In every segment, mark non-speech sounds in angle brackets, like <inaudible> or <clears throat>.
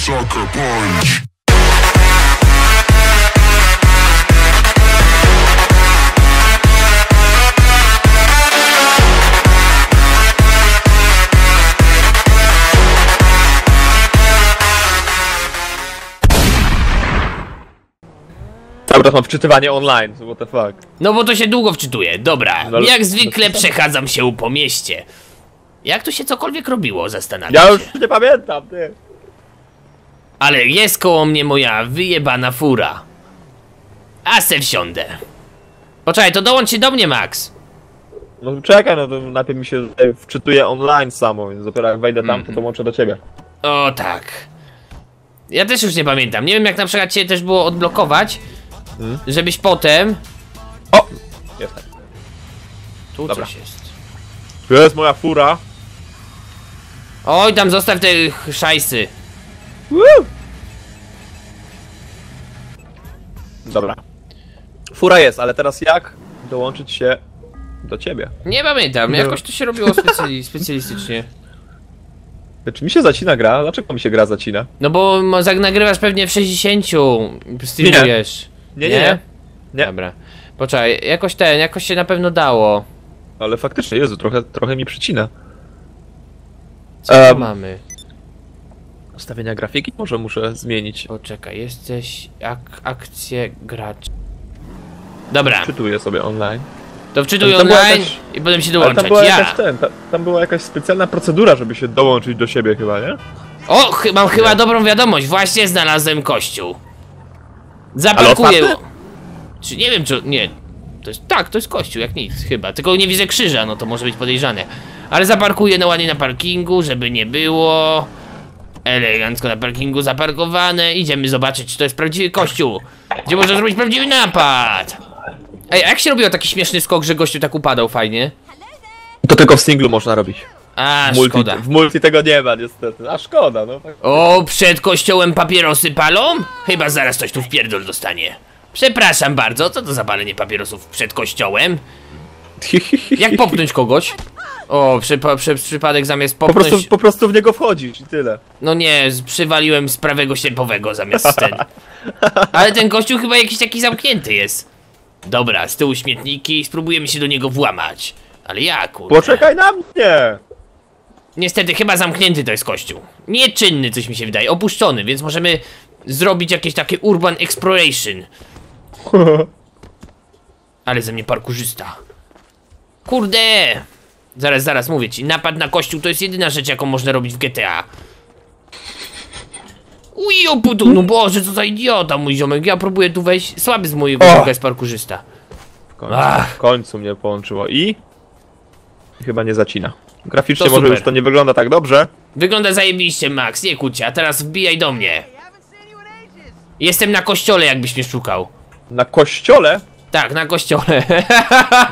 sucker punch. Cały czas mam wczytywanie online, what the fuck. No bo to się długo wczytuje, dobra. No Jak zwykle przechadzam się po mieście. Jak tu się cokolwiek robiło, zastanawiam Ja się. już nie pamiętam, ty. Ale jest koło mnie moja wyjebana fura. A se wsiądę. Poczekaj, to dołącz się do mnie, Max. No czekaj, no to najpierw mi się tutaj wczytuje online samo, więc dopiero jak wejdę tam, to dołączę do ciebie. O tak. Ja też już nie pamiętam. Nie wiem jak na przykład cię też było odblokować, Hmm? żebyś potem... O! Jestem. Tu Dobra. coś jest. Tu jest moja fura. Oj, tam zostaw te szajsy. Woo! Dobra. Fura jest, ale teraz jak dołączyć się do ciebie? Nie pamiętam, No. jakoś to się robiło specjali <laughs> specjalistycznie. Czy mi się zacina gra? Dlaczego mi się gra zacina? No bo zag- nagrywasz pewnie w 60, streamujesz. Nie, nie, nie. Nie. Dobra. Poczekaj, jakoś ten, jakoś się na pewno dało. Ale faktycznie, Jezu, trochę, trochę mi przycina. Co tu Em. mamy? Ustawienia grafiki może muszę zmienić. Poczekaj, jesteś ak akcje gracz. Dobra, Czytuję sobie online. to wczytuj tam online jakaś- i potem się dołączać. tam była Ja! jakaś ten, ta, tam była jakaś specjalna procedura, żeby się dołączyć do siebie chyba, nie? O, chy mam chyba dobrą wiadomość, właśnie znalazłem kościół. Zaparkuję. Czy nie wiem, czy. Nie. To jest, tak, to jest kościół, jak nic, chyba. Tylko nie widzę krzyża, no to może być podejrzane. Ale zaparkuję no ładnie na parkingu, żeby nie było. Elegancko na parkingu zaparkowane. Idziemy zobaczyć, czy to jest prawdziwy kościół. Gdzie można zrobić prawdziwy napad. Ej, a jak się robiło taki śmieszny skok, że gościu tak upadał fajnie? To tylko w singlu można robić. A, W multi, szkoda. w multi tego nie ma niestety. A szkoda, no. O, przed kościołem papierosy palą? Chyba zaraz ktoś tu w pierdol dostanie. Przepraszam bardzo, co to za palenie papierosów przed kościołem? <laughs> Jak popchnąć kogoś? O, przy, po, przy, przypadek zamiast Po popchnąć... prostu, po prostu w niego wchodzisz i tyle. No nie, z- przywaliłem z prawego sierpowego zamiast ten. <laughs> Ale ten kościół chyba jakiś taki zamknięty jest. Dobra, z tyłu śmietniki, spróbujemy się do niego włamać. Ale jak, kurde? Poczekaj na mnie! Niestety, chyba zamknięty to jest kościół. Nieczynny, coś mi się wydaje, opuszczony, więc możemy zrobić jakieś takie urban exploration. <laughs> Ale ze mnie parkurzysta. Kurde! Zaraz, zaraz mówię ci, napad na kościół to jest jedyna rzecz, jaką można robić w GTA. Uj, oputu, no boże, co za idiota, mój ziomek. Ja próbuję tu wejść, słaby z mojego O! ziomka jest parkurzysta. W końcu, Ach. w końcu mnie połączyło i... chyba nie zacina. Graficznie To może super. już to nie wygląda tak dobrze. Wygląda zajebiście, Max, nie kucie, a teraz wbijaj do mnie. Jestem na kościole, jakbyś mnie szukał. Na kościole? Tak, na kościole.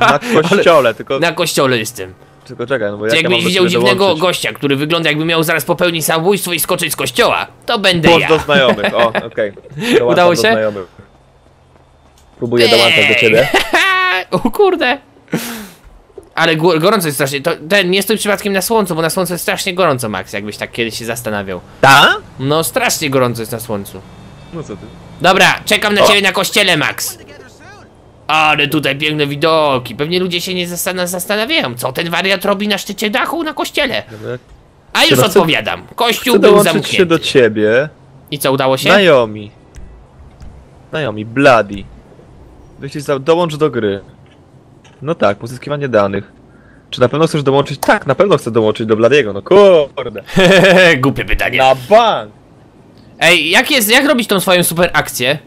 Na <laughs> kościole, tylko, na kościole jestem. tylko czekaj, no bo jak ja jakbyś do widział dziwnego dołączyć? gościa, który wygląda jakby miał zaraz popełnić samobójstwo i skoczyć z kościoła, to będę Post ja. do znajomych, o, <laughs> okej. Dołączam Udało się? znajomych. Próbuję dołączać do ciebie. <laughs> o kurde. Ale gorąco jest strasznie. To, ten, nie stój przypadkiem na słońcu, bo na słońcu jest strasznie gorąco, Max, jakbyś tak kiedyś się zastanawiał. Ta? No, strasznie gorąco jest na słońcu. No co ty? Dobra, czekam na O. ciebie na kościele, Max. Ale tutaj piękne widoki. Pewnie ludzie się nie zastan- zastanawiają, co ten wariat robi na szczycie dachu na kościele. A już Chcę- odpowiadam. Kościół Chcę był zamknięty. się do ciebie. I co, udało się? Znajomi. Znajomi, Bloody. Za... Dołącz do gry. No tak, pozyskiwanie danych. Czy na pewno chcesz dołączyć? Tak, na pewno chcę dołączyć do Bladiego, no kurde. <laughs> Głupie pytanie. Na bank! Ej, jak jest, jak robić tą swoją super akcję?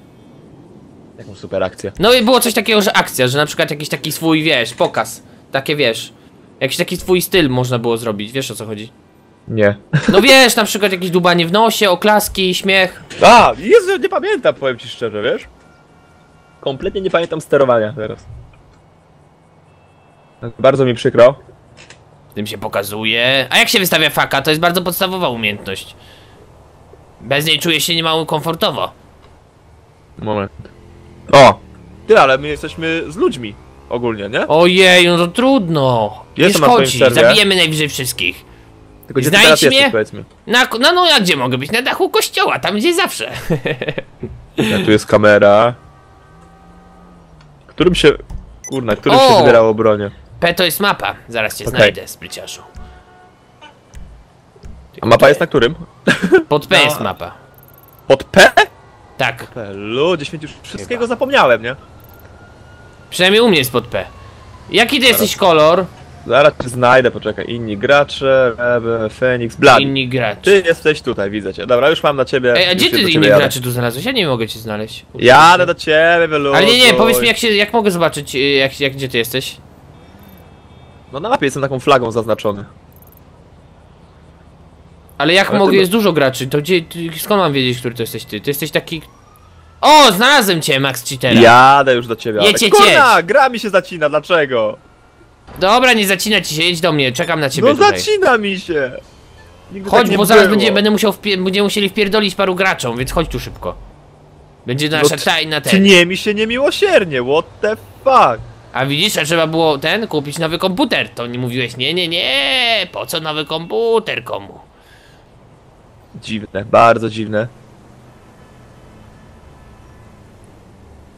Jaką super akcję. No i było coś takiego, że akcja, że na przykład jakiś taki swój, wiesz, pokaz. Takie, wiesz, jakiś taki twój styl można było zrobić, wiesz o co chodzi? Nie. No <laughs> wiesz, na przykład jakieś dubanie w nosie, oklaski, śmiech. A, Jezu, nie pamiętam, powiem ci szczerze, wiesz? Kompletnie nie pamiętam sterowania teraz. Bardzo mi przykro. Tym się pokazuje. A jak się wystawia faka? To jest bardzo podstawowa umiejętność. Bez niej czuję się niemało komfortowo. Moment. O! Ty, ale my jesteśmy z ludźmi. Ogólnie, nie? Ojej, no to trudno. Jestem nie na twoim szkodzi, serwie. zabijemy najwyżej wszystkich. Tylko gdzie ty Znajdź teraz mnie. jesteś, powiedzmy. Na, no, no, a gdzie mogę być? Na dachu kościoła, tam gdzie zawsze. Ja, tu jest kamera. Którym się... Kurna, którym O! się wybierało bronię? P to jest mapa. Zaraz cię Okej. znajdę, spryciarzu. A mapa jest na którym? Pod P No. jest mapa. Pod P? Tak. P. Ludzie, święci, już wszystkiego zapomniałem, nie? Przynajmniej u mnie jest pod P. Jaki ty jesteś kolor? Zaraz cię znajdę, poczekaj. Inni gracze, Ebe, Fenix, Blad. Inni gracze. Ty jesteś tutaj, widzę cię. Dobra, już mam na ciebie. Ej, a gdzie ty jadę. graczy tu znalazłeś? Ja nie mogę cię znaleźć. Jadę do ciebie, wyluzuj. Ale nie, nie, powiedz mi jak się, jak mogę zobaczyć, y, jak, jak gdzie ty jesteś? No na mapie jestem taką flagą zaznaczony. Ale jak Ale mogę, jest dużo graczy, to gdzie, skąd mam wiedzieć, który to jesteś ty? Ty jesteś taki... O, znalazłem cię, Max Cheatera. Jadę już do ciebie. ale- Jedźcie, Kurna, gra mi się zacina, dlaczego? Dobra, nie zacina ci się, jedź do mnie, czekam na ciebie No tutaj. zacina mi się. Nigdy Chodź, tak bo zaraz było. będzie, będę musiał będziemy musieli wpierdolić paru graczom, więc chodź tu szybko. Będzie nasza No tajna ten. Tnie mi się niemiłosiernie, what the fuck? A widzisz, a trzeba było ten, kupić nowy komputer. To nie mówiłeś, nie, nie, nie, po co nowy komputer komu? Dziwne, bardzo dziwne.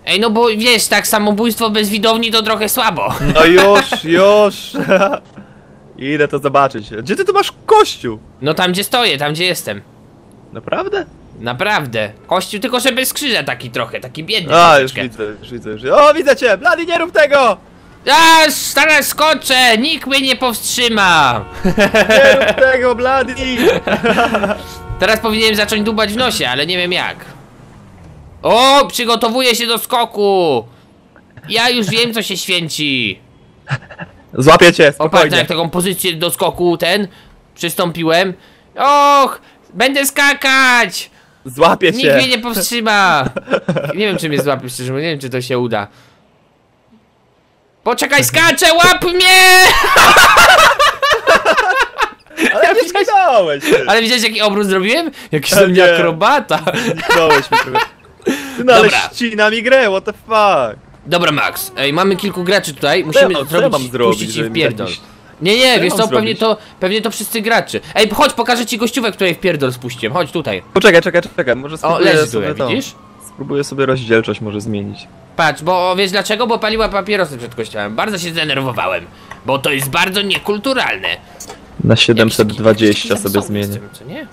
Ej, no bo wiesz, tak samobójstwo bez widowni to trochę słabo. <laughs> No już, już. <laughs> Idę to zobaczyć. Gdzie ty tu masz kościół? No tam gdzie stoję, tam gdzie jestem. Naprawdę? Naprawdę. Kościół tylko, że bez krzyża taki trochę, taki biedny A, już troszeczkę. widzę, już widzę, już widzę. O, widzę cię! Blady, nie rób tego! A, zaraz skoczę, nikt mnie nie powstrzyma. Nie rób tego! <laughs> Teraz powinienem zacząć dubać w nosie, ale nie wiem jak. O, przygotowuję się do skoku. Ja już wiem, co się święci. Złapię cię, spokojnie. jak taką pozycję do skoku ten przystąpiłem. Och, będę skakać. Złapię Nikt cię. mnie nie powstrzyma. <laughs> Nie wiem, czy mnie złapie, szczerze mówiąc, nie wiem, czy to się uda. Poczekaj, skaczę, łap mnie! <laughs> Ale nie! Ale widziałeś, jaki obrót zrobiłem? Jakiś ze mnie nie. akrobata. Zniknąłeś mi trochę. Ty <laughs> no ale Dobra. ścina mi grę, what the fuck? Dobra, Max, ej, mamy kilku graczy tutaj, musimy mam- co ja zrobić, mam zrobić, puścić żeby ich mi wpierdol. jakiś- Nie, nie, ja wiesz mam co, pewnie zrobić? to, pewnie to wszyscy gracze. Ej, chodź, pokażę ci gościówek, której wpierdol spuściłem, chodź tutaj. Poczekaj, czekaj, czekaj, może O, spróbuję leży sobie tutaj, to. widzisz? Spróbuję sobie rozdzielczość może zmienić. Patrz, bo wiesz dlaczego? Bo paliła papierosy przed kościołem. Bardzo się zdenerwowałem, bo to jest bardzo niekulturalne. Na Jakiś 720 taki- sobie zmienię. jestem, Co nie?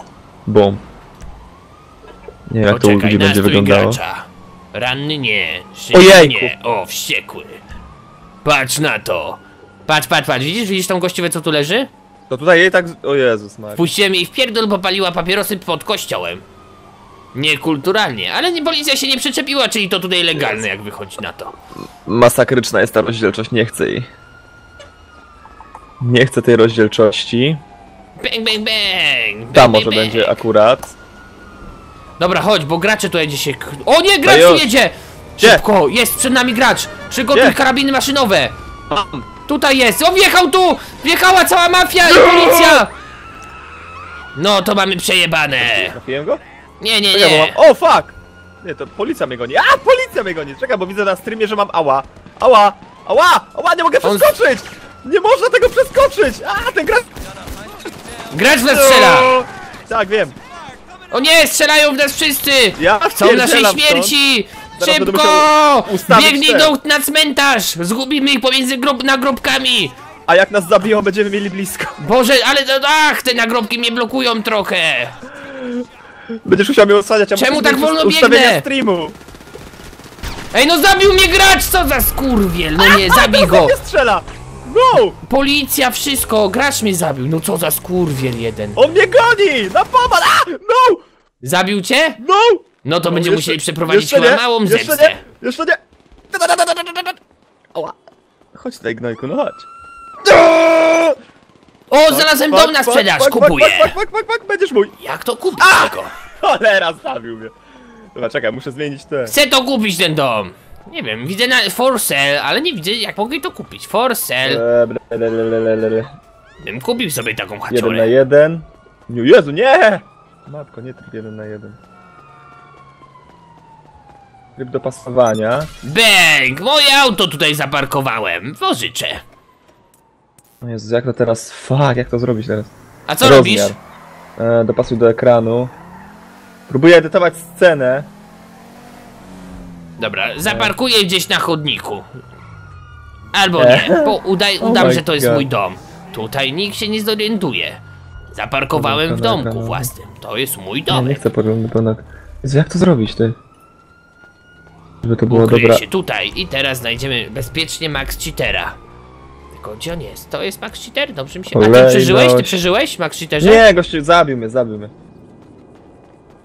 Nie wiem jak to u ludzi będzie wyglądało. gracza. Ranny nie, Ojejku. nie, o, wściekły. Patrz na to. Patrz, patrz, patrz, widzisz, widzisz tą gościówę, co tu leży? To tutaj jej tak... O Jezus Maria. Puściłem jej w pierdol, bo paliła papierosy pod kościołem. Niekulturalnie, ale nie, policja się nie przyczepiła, czyli to tutaj legalne, jak wychodzi na to. Masakryczna jest ta rozdzielczość, nie chcę jej. Nie chcę tej rozdzielczości. Bang, bang, bang! bang, może bang. będzie akurat. Dobra, chodź, bo gracze tutaj dzisiaj... k- O nie, gracz No tu już. jedzie! Szybko, jest przed nami gracz! Przygotuj Gdzie? karabiny maszynowe! Tutaj jest! O, wjechał tu! Wjechała cała mafia i policja! No, to mamy przejebane! Trafiłem go? Nie, nie, Czekaj, bo nie. mam... O fuck! Nie, to policja mnie goni. A, policja mnie goni! Czekaj, bo widzę na streamie, że mam ała. Ała! Ała! Ała, nie mogę On- przeskoczyć! Nie można tego przeskoczyć! A, ten gra... Gracz w nas strzela! O! Tak, wiem. O nie, strzelają w nas wszyscy! Ja Chcą naszej wpierdzielam śmierci! Zaraz będę Szybko! musiał ustawić Biegnij do, na cmentarz! Zgubimy ich pomiędzy grob, nagrobkami! A jak nas zabiją, będziemy mieli blisko. Boże, ale to- ach, te nagrobki mnie blokują trochę! Będziesz musiał mnie osłaniać, a Czemu muszę tak zmienić wolno ustawienia biegnę? streamu. Ej, no zabił mnie gracz! Co za skurwiel! No nie, zabij go! Nie <laughs> strzela! No! Policja, wszystko! Gracz mnie zabił! No co za skurwiel jeden! On mnie goni! Na pomoc! A! No! Zabił cię? No! No to No, będziemy jeszcze- musieli przeprowadzić jeszcze chyba nie, małą jeszcze zemstę. Nie, jeszcze nie! Ała. Chodź tutaj, gnojku, no chodź. O, znalazłem dom na sprzedaż! Kupuję! Fuck, fuck, fuck, fuck, będziesz mój! Jak to kupić tego? Cholera, zabił mnie. Dobra, czekaj, muszę zmienić te. Chcę to kupić ten dom! Nie wiem, widzę na for sale, ale nie widzę jak mogę to kupić. For sale. Bym kupił sobie taką Jeden na jeden. Nie, Jezu, nie! Matko, nie tryb jeden na jeden. Tryb dopasowania. Bang! Moje auto tutaj zaparkowałem. Pożyczę. O Jezu, jak to teraz... Fuck, jak to zrobić teraz? A co robisz? E, dopasuj do ekranu. Próbuję edytować scenę. Dobra, zaparkuję gdzieś na chodniku. Albo E? nie, bo udaj, <laughs> Oh udam, my że to jest God. mój dom. Tutaj nikt się nie zorientuje. Zaparkowałem w Dobra, domku dobra. własnym. To jest mój Nie, nie domek. chcę porządny. Jezu, jak to zrobić, ty? Żeby to było Ukryję dobra. się tutaj i teraz znajdziemy bezpiecznie Max Cheatera. Tylko gdzie on jest? To jest Max Cheater? Dobrze mi się... A ty Kolejność. przeżyłeś? Ty przeżyłeś, Max Cheaterze? Nie, gościu, zabił mnie, zabił mnie.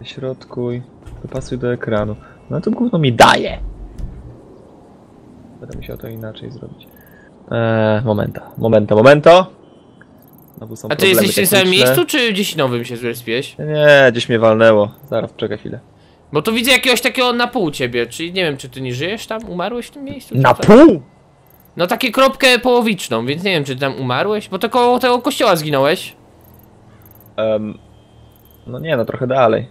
Środkuj. Dopasuj do ekranu. No to gówno mi daje. Będę musiał to inaczej zrobić. Eee, momenta, momento, momento. Znowu są A ty problemy jesteś w tym samym techniczne. miejscu, czy gdzieś nowym się zrespiłeś? Nie, gdzieś mnie walnęło. Zaraz, czekaj chwilę. Bo tu widzę jakiegoś takiego na pół ciebie, czyli nie wiem, czy ty nie żyjesz tam? Umarłeś w tym miejscu? czy Na co? pół! No takie kropkę połowiczną, więc nie wiem, czy tam umarłeś? Bo to koło tego kościoła zginąłeś. Em, no nie, no trochę dalej.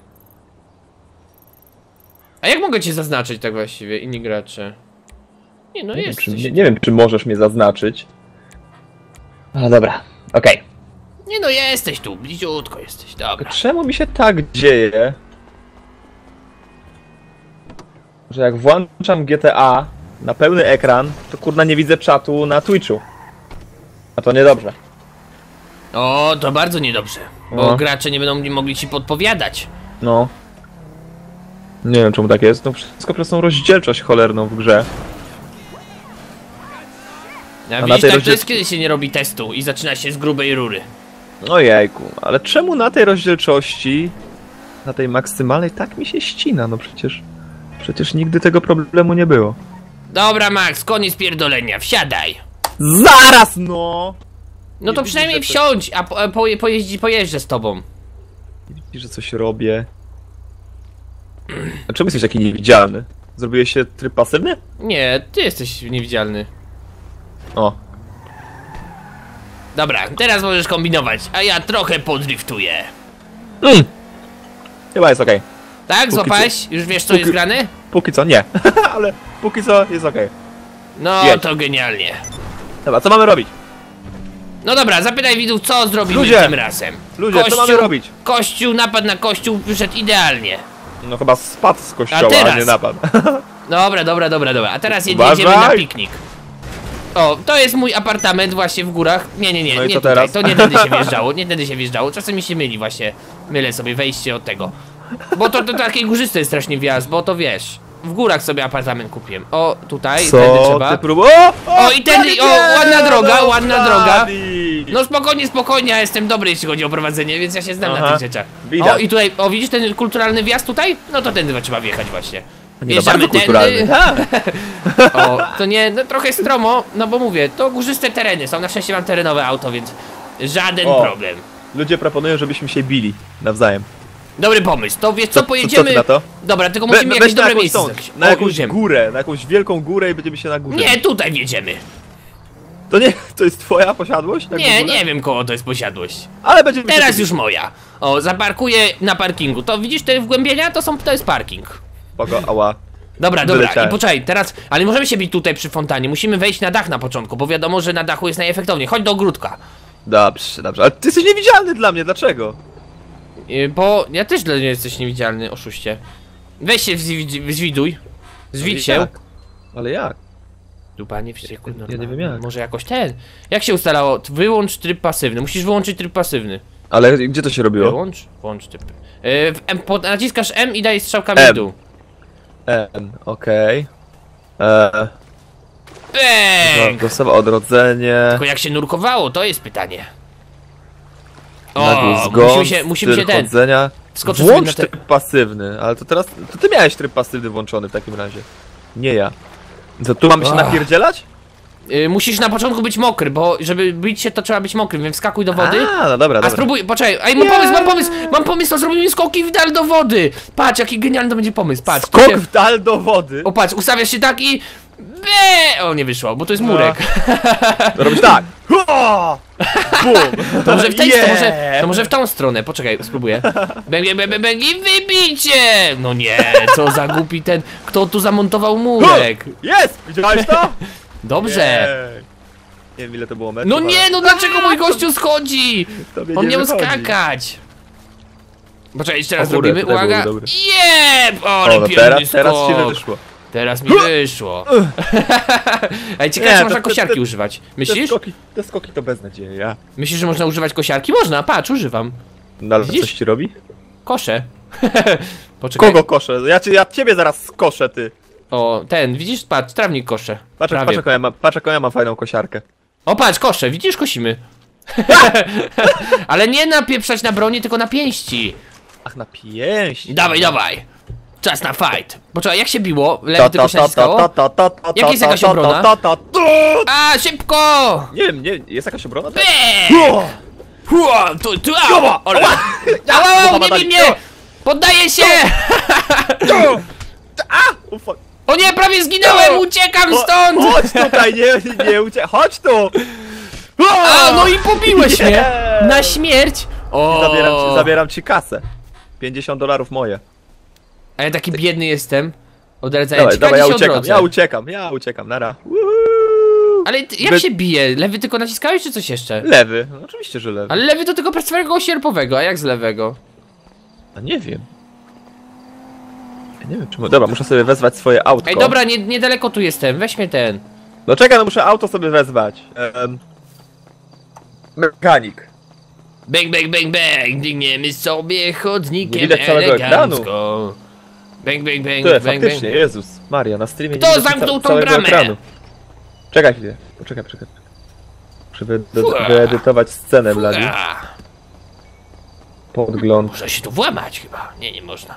A jak mogę cię zaznaczyć tak właściwie, inni gracze? Nie, no Nie wiem, jest. czy, nie, nie wiem, czy możesz mnie zaznaczyć. Ale dobra, okej. Nie no, jesteś tu, bliziutko jesteś, dobra. Czemu mi się tak dzieje? Że jak włączam GTA na pełny ekran, to kurna nie widzę czatu na Twitchu. A to niedobrze. O, to bardzo niedobrze, bo No. gracze nie będą mogli ci podpowiadać. No. Nie wiem czemu tak jest. No wszystko przez tą rozdzielczość cholerną w grze. A, na widzisz, tej tak to rozdziel- jest kiedy się nie robi testu i zaczyna się z grubej rury. Ojejku, ale czemu na tej rozdzielczości, na tej maksymalnej, tak mi się ścina? No przecież, przecież nigdy tego problemu nie było. Dobra, Max, koniec pierdolenia, wsiadaj. Zaraz no! No to Nie przynajmniej widzę, że wsiądź, a po, po, pojeździ, pojeżdżę z tobą. Widzisz, że coś robię. A czemu jesteś taki niewidzialny? Zrobiłeś się tryb pasywny? Nie, ty jesteś niewidzialny. O, Dobra, teraz możesz kombinować, a ja trochę podriftuję. mm. Chyba jest okej. Tak, Póki złapałeś? Już wiesz co póki- jest grane? Póki co nie, <laughs> ale póki co jest okej. No Jedź. to genialnie. Dobra, co mamy robić? No dobra, zapytaj widzów, co zrobimy Ludzie! tym razem. Ludzie, co mamy robić? Kościół, napad na kościół wyszedł idealnie. No chyba spadł z kościoła, A teraz? nie napadł. <laughs> Dobra, dobra, dobra, dobra. A teraz jed- Uważaj! jedziemy na piknik. O, to jest mój apartament właśnie w górach. Nie, nie, nie, No i nie co tutaj. teraz? To nie tędy się <laughs> wjeżdżało, nie tędy się wjeżdżało. Czasem mi się myli właśnie. Mylę sobie wejście od tego. Bo to, to taki górzysty jest strasznie wjazd, bo to wiesz. W górach sobie apartament kupiłem. O, tutaj, tędy Co trzeba. ty próbujesz? O, O, i tędy- o, ładna nie, droga, no, ładna droga. Blady. No spokojnie, spokojnie, ja jestem dobry jeśli chodzi o prowadzenie, więc ja się znam na Aha, tych rzeczach. widać. O i tutaj, o widzisz ten kulturalny wjazd tutaj? No to tędy trzeba wjechać właśnie. Nie, no, bardzo kulturalny. <laughs> O, to nie, no trochę stromo, no bo mówię, to górzyste tereny są, na szczęście mam terenowe auto, więc żaden O. problem. Ludzie proponują, żebyśmy się bili nawzajem. Dobry pomysł, to wiesz co, Co- co- pojedziemy... co ty na to? Dobra, tylko musimy weź jakieś dobre jakąś miejsce tą, znaleźć. Na jakąś jedziemy. górę, na jakąś wielką górę i będziemy się na górze. Nie, tutaj wjedziemy. To nie, to jest twoja posiadłość? Tak Nie, nie wiem koło to jest posiadłość. Ale będziemy Teraz już moja. O, zaparkuję na parkingu. To widzisz te wgłębienia? To są, to jest parking. Spoko, ała. Dobra, dobra, Wyleciałem. i poczekaj, teraz, ale możemy się bić tutaj przy fontannie, musimy wejść na dach na początku, bo wiadomo, że na dachu jest najefektowniej. Chodź do ogródka. Dobrze, dobrze. Ale ty jesteś niewidzialny dla mnie, dlaczego? Yy, bo ja też dla mnie jesteś niewidzialny, oszuście. Weź się zwiduj. Zwidź się. Ale jak? Dupa nie wściekły, Ja- ja nie wiem jak. Może jakoś ten. Jak się ustalało? Wyłącz tryb pasywny. Musisz wyłączyć tryb pasywny. Ale gdzie to się robiło? Wyłącz, włącz tryb. Yy, w M, po, naciskasz M i daj strzałkami M. w dół. N, okej. Eee, Bang! dostawa odrodzenie. Tylko jak się nurkowało, to jest pytanie. O, zgon, musimy się, musimy się ten. chodzenia. Skoczę Włącz na tryb pasywny, ale to teraz. To ty miałeś tryb pasywny włączony w takim razie. Nie ja. Co tu mamy się napierdzielać? Y, musisz na początku być mokry, bo żeby bić się to trzeba być mokrym, więc wskakuj do wody. A, no dobra, A dobra. spróbuj, poczekaj, ej, mam pomysł, mam pomysł, mam pomysł, to zrobimy skoki w dal do wody. Patrz, jaki genialny to będzie pomysł, patrz. Skok się- w dal do wody. O, patrz, ustawiasz się tak i... Be! O, nie wyszło, bo to jest murek. Robisz tak. <laughs> Ho! Bum! To może w tej Yeah! to może, to może w tą stronę, poczekaj, spróbuję. Bęgi, bęgi, bęgi, wybicie! No nie, co za głupi ten, kto tu zamontował murek? Jest! Widziałeś to? <laughs> Dobrze. Jej. Nie wiem ile to było metrów, No nie, no dlaczego mój gościu schodzi? On miał wychodzi. skakać. Poczekaj, jeszcze raz O robimy, uwaga. Jeb! O, O, no teraz, teraz ci skok. wyszło. Teraz mi wyszło. <laughs> Ej, ciekawe, czy można kosiarki używać. Te Myślisz? skoki, te skoki to beznadzieja. Myślisz, że można używać kosiarki? Można, patrz, używam. No ale Widzisz? coś ci robi? Koszę. <laughs> Poczekaj. Kogo koszę? Ja, cię, ja ciebie zaraz skoszę, ty. O, ten, widzisz? Patrz, trawnik kosze. Patrz, Prawie. patrz, jaką ja mam, patrz jaką ja mam fajną kosiarkę. O, patrz, kosze, widzisz, kosimy. <laughs> Ale nie napieprzać na broni, tylko na pięści. Ach, na pięść. Dawaj, dawaj. Czas na fight. Poczekaj, jak się biło? Lewy tylko się naciskało? Jaka jest jakaś obrona? A, szybko! Nie wiem, nie, jest jakaś obrona? Bek! Hua, tu, tu, ała, ale... Ała, ała, nie bij mnie! Poddaję się! <laughs> Ufa. O nie, prawie zginąłem, uciekam stąd! Chodź tutaj, nie, nie uciekaj, chodź tu! A, no i pobiłeś mnie! Nie. Na śmierć! O! Zabieram ci, zabieram ci kasę. 50 dolarów moje. A ja taki biedny jestem. Odradzając Dawaj, dawaj, ja uciekam, ja uciekam, ja uciekam, nara. Woohoo. Ale ty- jak Wy- się bije? Lewy tylko naciskałeś, czy coś jeszcze? Lewy, no, oczywiście, że lewy. Ale lewy to tylko prawego sierpowego, a jak z lewego? A nie wiem. Ja nie wiem czemu. Dobra, muszę sobie wezwać swoje autko. Ej, dobra, nie, niedaleko tu jestem, weźmy ten. No czekaj, no muszę auto sobie wezwać. Mechanik. Bang, bang, bang, bang, biegniemy sobie chodnikiem Nie widać całego elegancko. Bang, bang, bang, Ty, bang, faktycznie, bang. Jezus Maria, na streamie Kto nie zamknął ca- tą bramę? ekranu. Czekaj chwilę, poczekaj, poczekaj. Muszę wyedytować scenę, Bladi. Podgląd, Muszę się tu włamać chyba. Nie, nie można.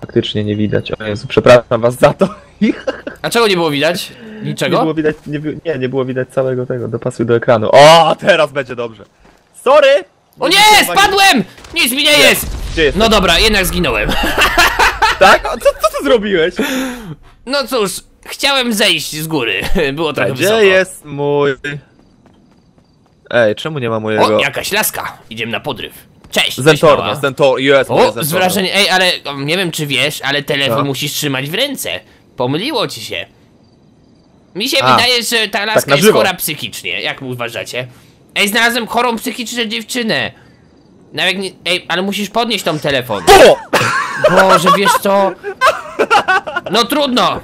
faktycznie nie widać. O Jezu, przepraszam was za to. <laughs> A czego nie było widać? Nie Niczego? było widać, nie, nie, nie było widać całego tego, dopasuj do ekranu. O, teraz będzie dobrze. Sorry! O nie, spadłem! Nic mi nie jest! Gdzie jest? No dobra, jednak zginąłem. <laughs> tak? O, co, co ty zrobiłeś? No cóż, chciałem zejść z góry. <laughs> Było trochę Gdzie wysoko. jest mój... Ej, czemu nie ma mojego... O, jakaś laska. Idziemy na podryw. Cześć. Zentorno, cześć, mała. Zentor, jest moje O, Zentorno. z wrażenia, ej, ale um, nie wiem czy wiesz, ale telefon Co? musisz trzymać w ręce. Pomyliło ci się. Mi się A, wydaje, że ta laska na jest żywo. chora psychicznie. Jak uważacie? Ej, znalazłem chorą psychicznie dziewczynę. Nawet nie, ej, ale musisz podnieść tą telefon. O! Boże, wiesz co? No trudno.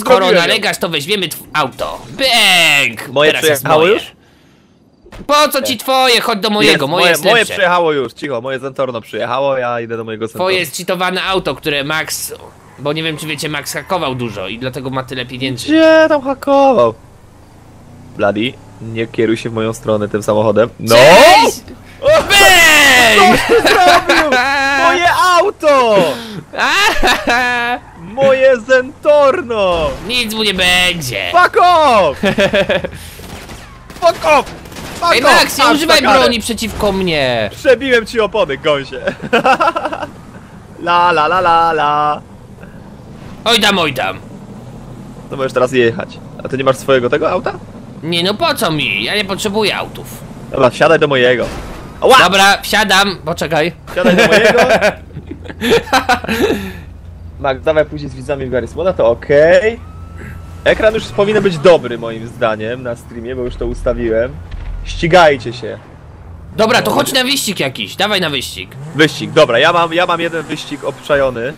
Skoro nalegasz, to weźmiemy tw- auto. Bęk! Moje Teraz jest przyjechało moje. już? Po co ci twoje? Chodź do mojego, Jest, moje jest moje lepsze. przyjechało już, cicho, moje Zentorno przyjechało, ja idę do mojego Zentorno. Twoje jest cheatowane auto, które Max... Bo nie wiem, czy wiecie, Max hakował dużo i dlatego ma tyle pieniędzy. Gdzie tam hakował? Bloody, nie kieruj się w moją stronę tym samochodem. No! Cześć! Bang! Co ty zrobił? Moje auto! <laughs> Moje Zentorno! Nic mu nie będzie. Fuck off! <laughs> Fuck off! Fuck Ej, off! Max, nie używaj karę. broni przeciwko mnie. Przebiłem ci opony, gąsie. <laughs> la la la la la. Oj tam, oj tam. To możesz teraz jechać. A ty nie masz swojego tego auta? Nie no, po co mi? Ja nie potrzebuję autów. Dobra, wsiadaj do mojego. Ała! Dobra, wsiadam. Poczekaj. Wsiadaj do mojego. <laughs> Max, dawaj później z widzami w Garry's Moda, to okej. Ekran już powinien być dobry moim zdaniem na streamie, bo już to ustawiłem. Ścigajcie się. Dobra, to chodź na wyścig jakiś. Dawaj na wyścig. Wyścig, dobra, ja mam, ja mam jeden wyścig obczajony.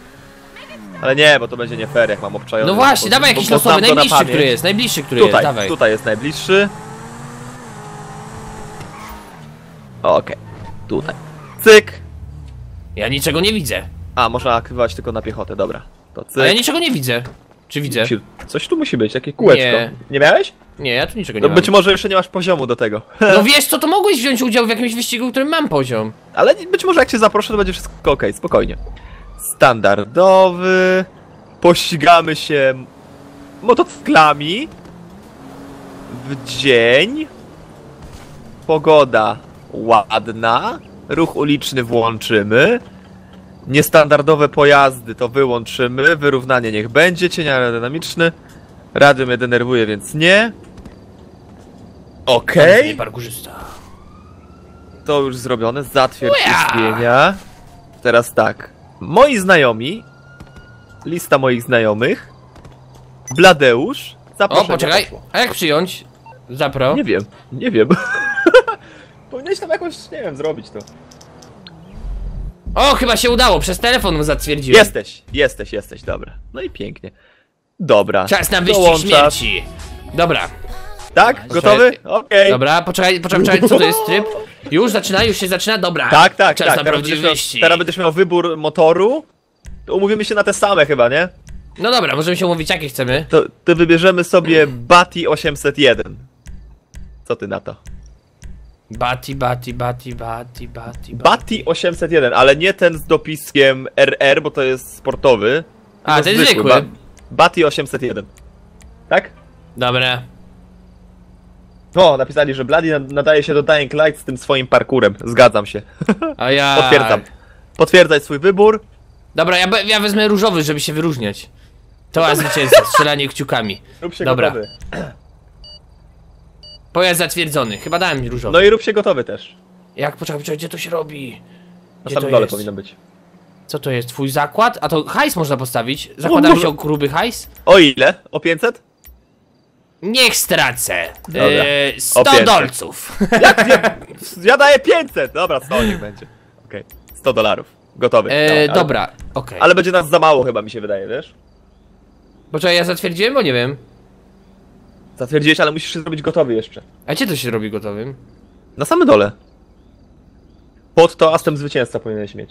Ale nie, bo to będzie nie fair, jak mam obczajony. No właśnie, dawaj jakiś losowy, najbliższy, który jest, najbliższy, który Tutaj, jest, dawaj. tutaj jest najbliższy. Okej, tutaj. Cyk. Ja niczego nie widzę. A, można aktywować tylko na piechotę, dobra. To cyk. A ja niczego nie widzę. Czy widzę? Musi- Coś tu musi być, jakie kółeczko. Nie. Nie, miałeś? Nie, ja tu niczego nie No mam. być może jeszcze nie masz poziomu do tego. <laughs> No wiesz co, to mogłeś wziąć udział w jakimś wyścigu, w którym mam poziom. Ale być może jak cię zaproszę, to będzie wszystko ok, spokojnie. Standardowy. Pościgamy się motocyklami. W dzień. Pogoda ładna. Ruch uliczny włączymy. Niestandardowe pojazdy to wyłączymy. Wyrównanie niech będzie. Cień aerodynamiczny. Radio mnie denerwuje, więc nie. Okej. Parkurzysta. To już zrobione, zatwierdź Uja! ustawienia. Teraz tak. Moi znajomi. Lista moich znajomych. Bladeusz, O, Zaproszenie poczekaj. poszło. A jak przyjąć? Zapro. Nie wiem, nie wiem. <laughs> Tam jakoś, nie wiem, zrobić to. O, chyba się udało, przez telefon zatwierdziłem. Jesteś, jesteś, jesteś, dobra. No i pięknie. Dobra. Czas na wyścig dołączasz. śmierci. Dobra, Tak? Gotowy? Okej. dobra, poczekaj, poczekaj, poczekaj, co to jest tryb? Już zaczyna, już się zaczyna, dobra. Tak, tak, Czas tak. na Teraz prawdziwy będziesz, miał, wyścig. teraz będziesz miał wybór motoru. To umówimy się na te same chyba, nie? No dobra, możemy się umówić, jakie chcemy. To, to wybierzemy sobie Bati 801. Co ty na to? Bati, bati, bati, bati, bati, bati. Bati 801, ale nie ten z dopiskiem RR, bo to jest sportowy. A, ten zwykły. Ba Bati 801. Tak? Dobra. O, napisali, że Bloody nad- nadaje się do Dying Light z tym swoim parkurem. Zgadzam się. <laughs> A ja... Potwierdzam. Potwierdzaj swój wybór. Dobra, ja, ja wezmę różowy, żeby się wyróżniać. To a zwycięstwo, strzelanie kciukami. Rób się Dobra. gotowy. Pojazd zatwierdzony, chyba dałem różowy. No i rób się gotowy też. Jak, poczekaj, poczekaj, gdzie to się robi? Na Gdzie samym to dole jest? powinno być. Co to jest? Twój zakład? A to hajs można postawić? Zakładamy może- się o gruby hajs? O ile? O 500? Niech stracę. Dobra. Eee, 100 O 500. dolców. <laughs> Jak nie? <laughs> Ja daję 500! Dobra, 100 niech będzie. Okej. 100 dolarów. Gotowy. Eee, Dawaj, ale- dobra, okej. Ale będzie nas za mało chyba mi się wydaje, wiesz? Poczekaj, ja zatwierdziłem, bo nie wiem. Zatwierdziłeś, ale musisz się zrobić gotowy jeszcze. A gdzie to się robi gotowym? Na samym dole. Pod to astem zwycięzca powinieneś mieć.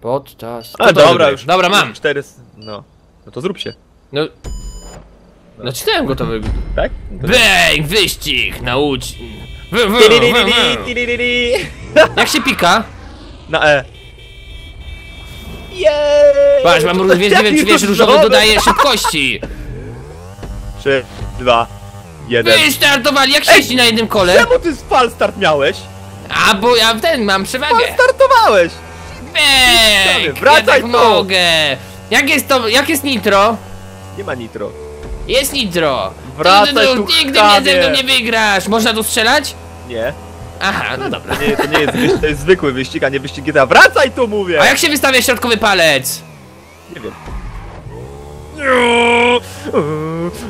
Podczas. Ale Gotowy dobra, był. już. Dobra, mam. Cztery. s- No. No to zrób się. No. No czytałem gotowy. Tak? Bang! Wyścig! Naucz. Wy, wy, wy, wy. <laughs> Jak się pika? Na E. Jej! Patrz, mam róż, wiesz, nie wiem czy wiesz, różowy dodaje szybkości. 3, 2, 1. Wystartowali, jak się jeździ na jednym kole? Czemu ty z fal start miałeś? A, bo ja ten mam przewagę. Fal startowałeś! Bang! Wracaj ja tak tu! mogę. Jak jest to, jak jest nitro? Nie ma nitro. Jest nitro. Wracaj Du, du, du, tu, Nigdy mnie ze mną nie wygrasz. Można tu strzelać? Nie. Aha, no dobra. To nie, to nie jest wyścig, to jest zwykły wyścig, a nie wyścig GTA. Wracaj tu mówię! A jak się wystawia środkowy palec? Nie wiem.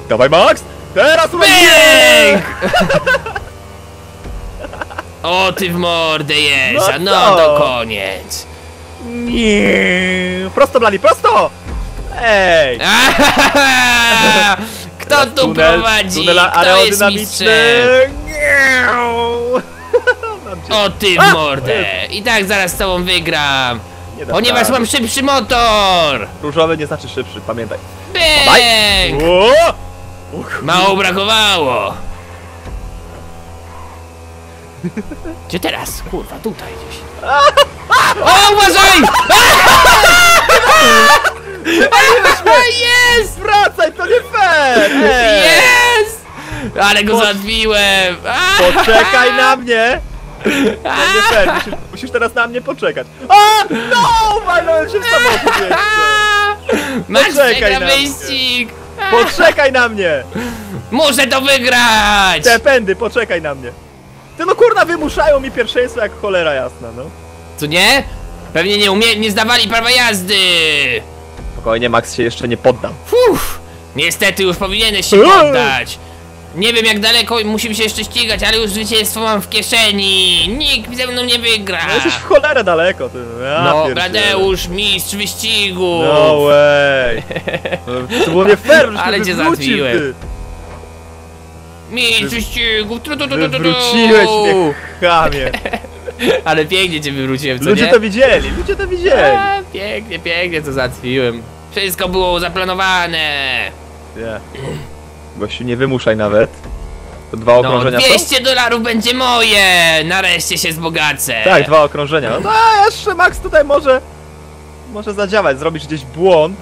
Dawaj Max! Teraz Bang! <laughs> O ty w mordę jest, No no, to koniec. Nie. Prosto Blali, prosto! Ej! <laughs> Kto Teraz tu tunel, prowadzi? Tunel aerodynamiczny! O <laughs> ty w mordę. I tak zaraz z tobą wygram. Ponieważ rady. mam szybszy motor. Różowy nie znaczy szybszy, pamiętaj. Bang! Mało brakowało. Gdzie teraz? Kurwa, tutaj gdzieś. O, uważaj! Jest! Wracaj, to nie fair! Ej! Jest! Ale go załatwiłem! Poczekaj na mnie! To nie fair, musisz, musisz teraz na mnie poczekać. A! No! Walnąłem się w samochód jeszcze! Masz Poczekaj na mnie. wyścig! Poczekaj na mnie! Muszę to wygrać! Te pędy, poczekaj na mnie! Ty no kurna, wymuszają mi pierwszeństwo jak cholera jasna, no. Co nie? Pewnie nie umie... nie zdawali prawa jazdy! Spokojnie, Max się jeszcze nie poddam. Uff, niestety już powinieneś się Eee. poddać. Nie wiem jak daleko musimy się jeszcze ścigać, ale już zwycięstwo mam w kieszeni. Nikt ze mną nie wygra. No jesteś w cholerę daleko, ty. Ja No. Bradeusz, mistrz wyścigu. No way! <laughs> No, To było nie fair, Ale cię załatwiłem. ty. Mistrz wyścigu. Tru, tu, tu, tu, tu, tu. Wywróciłeś mnie, chamie. <laughs> Ale pięknie cię wywróciłem, co Ludzie nie? to widzieli, ludzie to widzieli. A, pięknie, pięknie to załatwiłem. Wszystko było zaplanowane. Nie. Gościu, nie wymuszaj nawet. To dwa No, okrążenia są? 200 dolarów będzie moje. Nareszcie się wzbogacę. Tak, dwa okrążenia. No to jeszcze Max tutaj może... Może zadziałać, zrobić gdzieś błąd.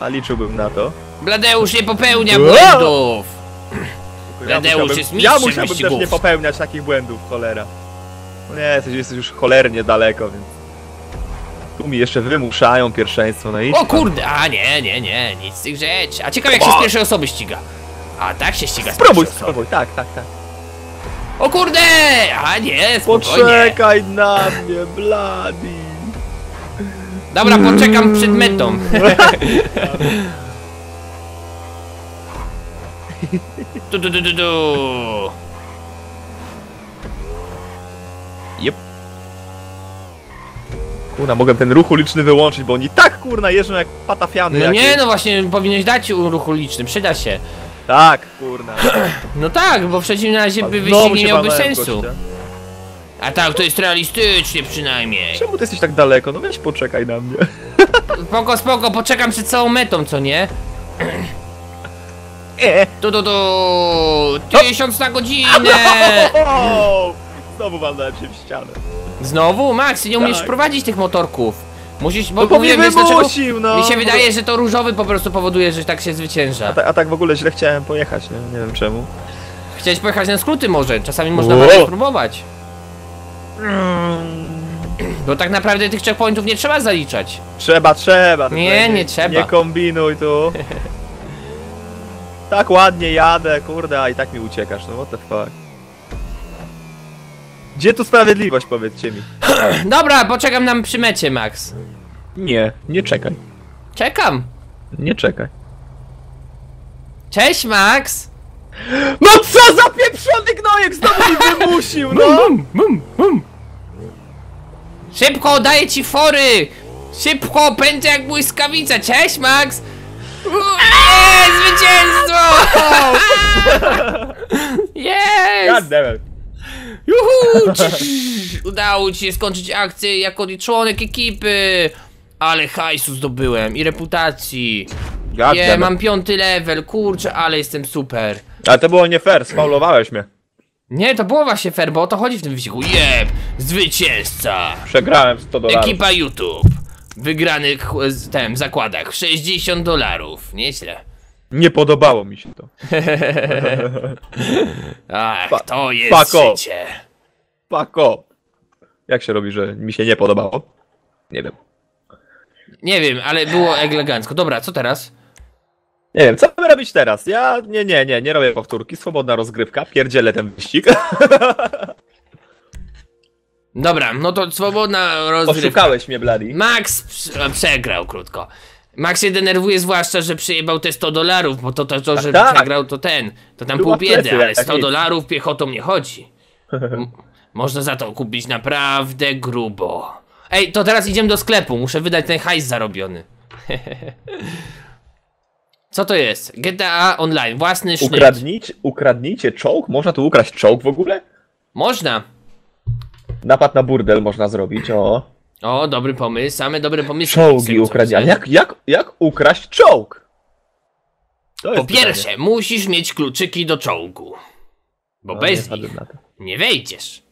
A liczyłbym na to. Bladeusz nie popełnia błędów. Ja Bladeusz musiałbym, jest ja mistrzem musiałbym też nie popełniać takich błędów, cholera. No nie, jesteś, jesteś już cholernie daleko, więc... Tu mi jeszcze wymuszają pierwszeństwo, no i... O kurde, a nie, nie, nie, nic z tych rzeczy. A ciekawe jak się z pierwszej osoby ściga. A tak się ściga z Spróbuj, pierwszej osoby. spróbuj, tak, tak, tak. O kurde! A nie, spokojnie. Poczekaj na mnie, blady. Dobra, poczekam przed metą. Tu, tu, tu, tu, tu. Kurna, mogę ten ruch uliczny wyłączyć, bo oni tak kurna jeżdżą jak patafiany No jakieś. nie, no właśnie powinieneś dać ruch uliczny, przyda się. Tak, kurna. <clears throat> No tak, bo w przeciwnym razie by wyścig nie miałby sensu. gościa. A tak, to jest realistycznie przynajmniej. Czemu ty jesteś tak daleko? No weź poczekaj na mnie. <laughs> Spoko, spoko, poczekam przed całą metą, co nie? <clears throat> E. Tu, tu, tu, tysiąc na godzinę! <laughs> Znowu walnąłem się w ścianę. Znowu? Max, nie umiesz Tak. prowadzić tych motorków. Musisz, bo No mówiłem, wiesz dlaczego? wymusił, no. Mi się wydaje, że to różowy po prostu powoduje, że tak się zwycięża. A, ta, a tak w ogóle źle chciałem pojechać, nie? Nie wiem czemu. Chciałeś pojechać na skróty może, czasami można Wow. spróbować. Bo tak naprawdę tych checkpointów nie trzeba zaliczać. Trzeba, trzeba. Nie, tutaj nie trzeba. Nie kombinuj tu. <laughs> tak ładnie jadę, kurde, a i tak mi uciekasz, no what the fuck. Gdzie tu sprawiedliwość, powiedzcie mi? <clears throat> Dobra, poczekam nam przy mecie, Max. Nie, nie czekaj. Czekam. Nie czekaj. Cześć, Max! No co za pieprzony gnojek znowu mi wymusił, no! Szybko, daję ci fory! Szybko, pędzę jak błyskawica. Cześć, Max! Eee, zwycięstwo! <laughs> <laughs> Jest! God damn it. Juhu! Udało ci się skończyć akcję jako członek ekipy! Ale hajsu zdobyłem i reputacji. God Nie, mam piąty level, kurczę, ale jestem super. Ale to było nie fair, sfaulowałeś mnie. Nie, to było właśnie fair, bo o to chodzi w tym wyścigu. Jeb! Zwycięzca! Przegrałem 100 dolarów. Ekipa YouTube. Wygranych z tym zakładach 60 dolarów. Nieźle. Nie podobało mi się to. <laughs> Ach, to jest fuck off. życie. Up. Jak się robi, że mi się nie podobało? Nie wiem. Nie wiem, ale było elegancko. Dobra, co teraz? Nie wiem, co mamy robić teraz? Ja nie, nie, nie, nie robię powtórki, swobodna rozgrywka, pierdzielę ten wyścig. <laughs> Dobra, no to swobodna <laughs> rozgrywka. Oszukałeś mnie, Bloody. Max prze- przegrał krótko. Max się denerwuje zwłaszcza, że przyjebał te 100 dolarów, bo to, to, to że tak. przegrał to ten, to tam pół biedy, ale 100 nic. dolarów piechotą nie chodzi. M- <laughs> można za to kupić naprawdę grubo. Ej, to teraz idziemy do sklepu, muszę wydać ten hajs zarobiony. <laughs> Co to jest? GTA Online, własny sznyt. Ukradnijcie, ukradnijcie czołg? Można tu ukraść czołg w ogóle? Można. Napad na burdel można zrobić, o. O, dobry pomysł, same dobre pomysły. Czołgi ukradzione. Jak, jak, jak ukraść czołg? Po pierwsze, pytanie. musisz mieć kluczyki do czołgu. Bo No, nie bez nich na to. nie wejdziesz.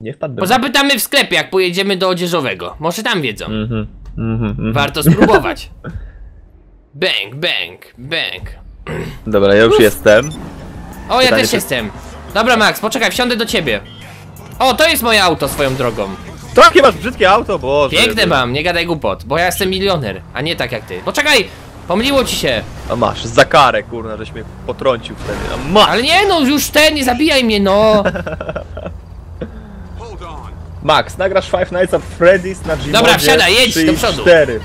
Nie wpadłem. Bo zapytamy w sklepie, jak pojedziemy do odzieżowego. Może tam wiedzą. Mhm, mhm, mhm. Warto spróbować. Bang, bang, bang. Dobra, ja już jestem. O, ja Pytanie, też czy- jestem. Dobra, Max, poczekaj, wsiądę do ciebie. O, to jest moje auto swoją drogą. Takie masz brzydkie auto, boże. Piękne mam, nie gadaj głupot, bo ja jestem milioner, a nie tak jak ty. Poczekaj, pomyliło ci się. A masz, za karę, kurna, żeś mnie potrącił wtedy. A masz, Ale nie no, już ten, nie zabijaj mnie, no. <laughs> Max, nagrasz Five Nights at Freddy's na Gmodzie Dobra, wsiadaj, jedź 3 do przodu. 4.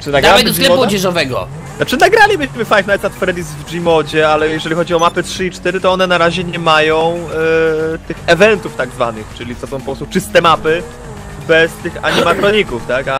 Czy Dawaj do sklepu odzieżowego. Znaczy nagralibyśmy Five Nights at Freddy's w Gmodzie, ale jeżeli chodzi o mapy 3 i 4, to one na razie nie mają e, tych eventów tak zwanych, czyli to są po prostu czyste mapy bez tych animatroników, tak? A